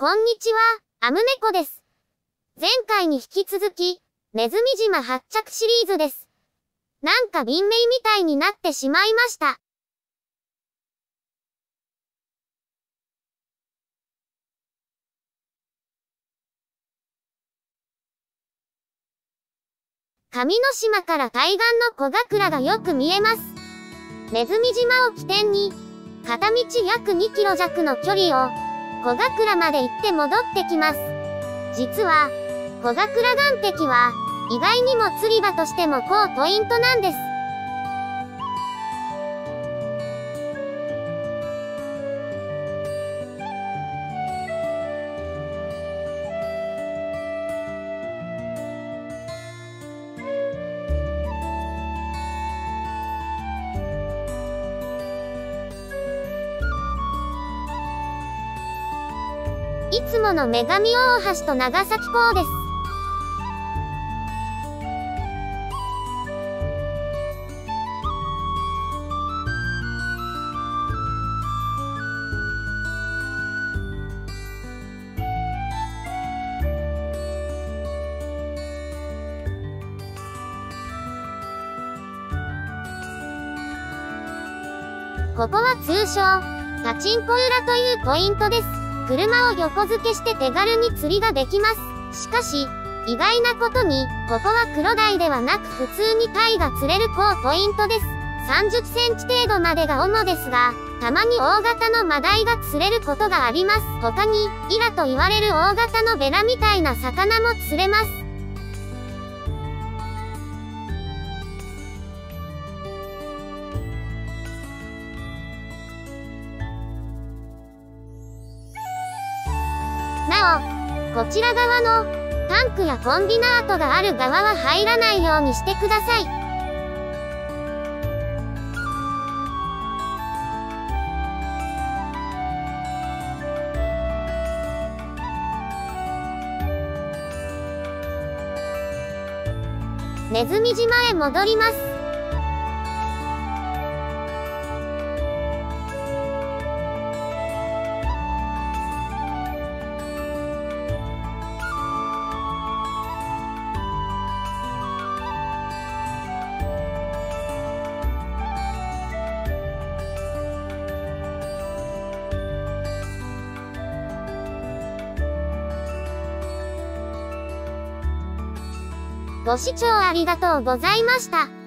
こんにちは、アムネコです。前回に引き続き、ネズミ島発着シリーズです。なんか便名みたいになってしまいました。上の島から海岸の小桜がよく見えます。ネズミ島を起点に、片道約2キロ弱の距離を、小桜まで行って戻ってきます。実は、小桜岩壁は、意外にも釣り場としても高ポイントなんです。いつもの女神大橋と長崎港です。ここは通称、ガチンコ浦というポイントです。車を横付けして手軽に釣りができます。しかし、意外なことに、ここは黒鯛ではなく普通に鯛が釣れる高ポイントです。30センチ程度までが主ですが、たまに大型のマダイが釣れることがあります。他に、イラと言われる大型のベラみたいな魚も釣れます。なお、こちら側のタンクやコンビナートがある側は入らないようにしてください。ネズミ島へ戻ります。ご視聴ありがとうございました。